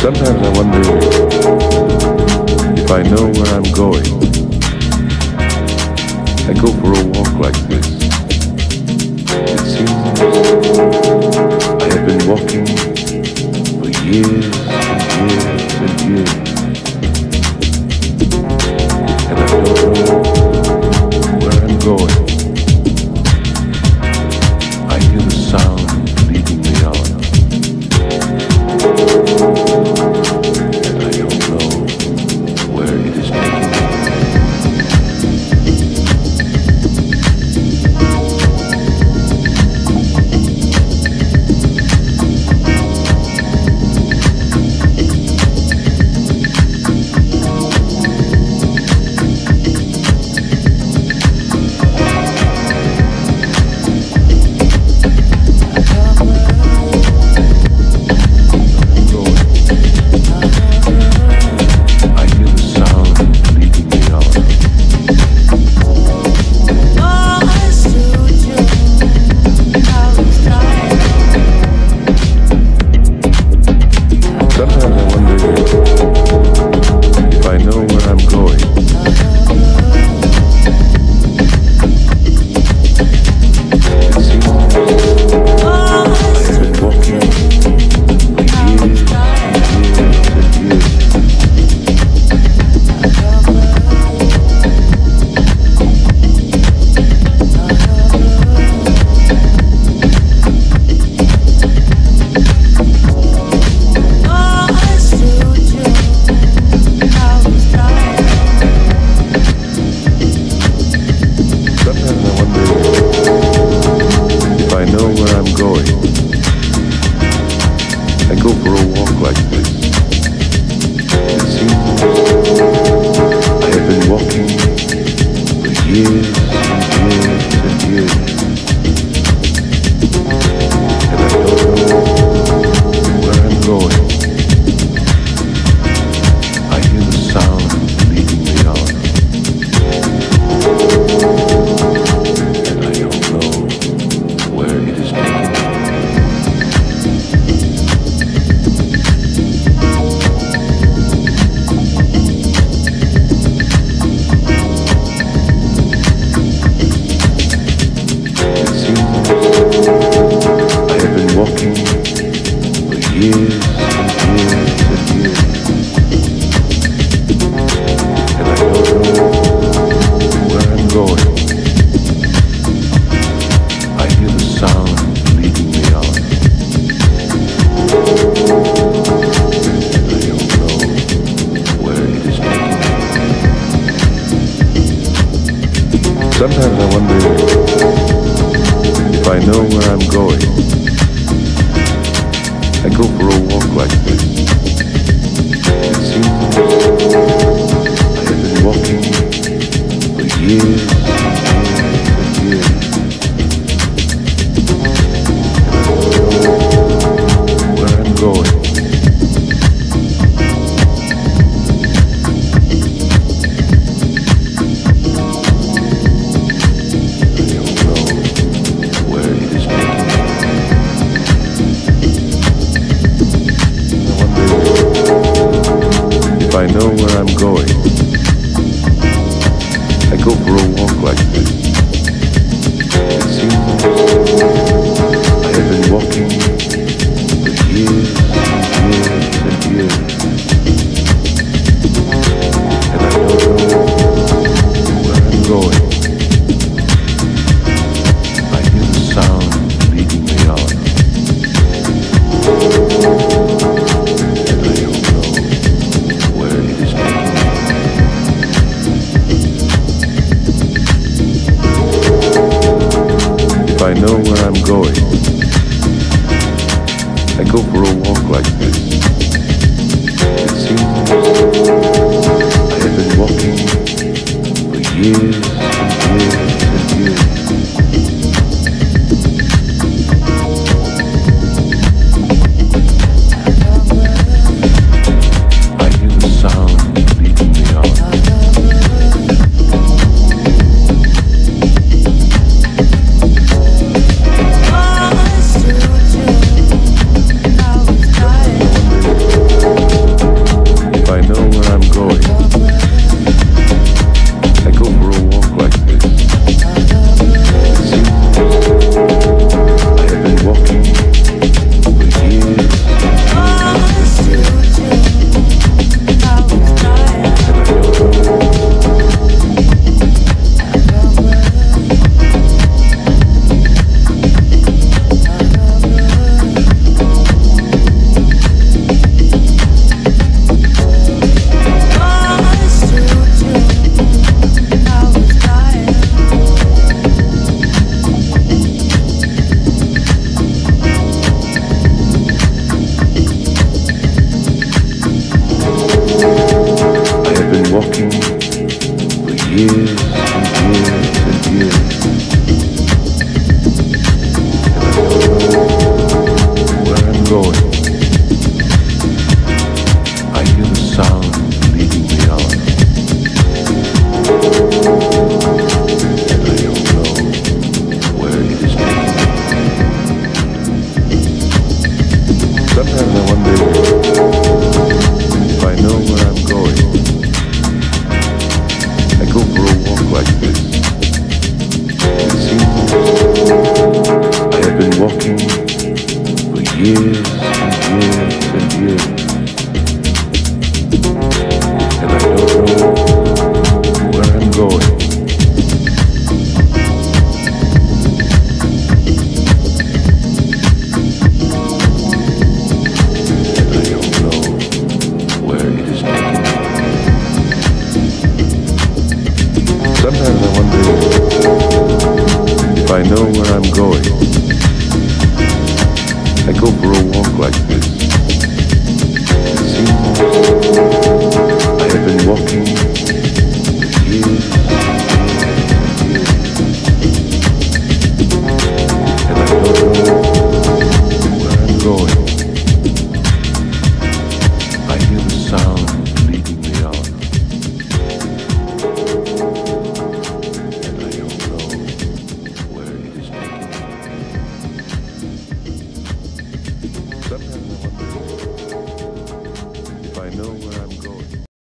Sometimes I wonder if I know where I'm going. I go for a walk like this. It seems I have been walking for years and years and years. years and years and years. Sometimes I wonder if I know where I'm going. I go for a walk like this. It seems I know where I'm going. I go for a walk like this. A walk like this? It seems I have been walking for years and years. joy. I hear the sound leading me on. I don't know where it is taking me. Sometimes I wonder if I know where I'm going. I go for a walk like this. It seems I have been walking for years. I know where I'm going. I go for a walk.